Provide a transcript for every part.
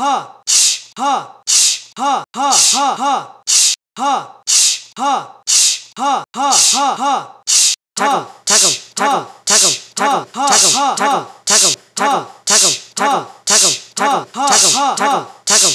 하, 치, 하, 치, 하, 하, 하, 하, 치, 하, 치, 하, 치, 하, 하, 하, 하, 치, 자금, 자금, 자금, 자금, 자금, 자금, 자금, 자금, 자금, 자금, 자금, 자금, 자금, 자금, 자금, 자금, 자금,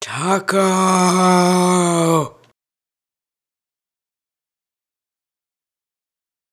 Taco!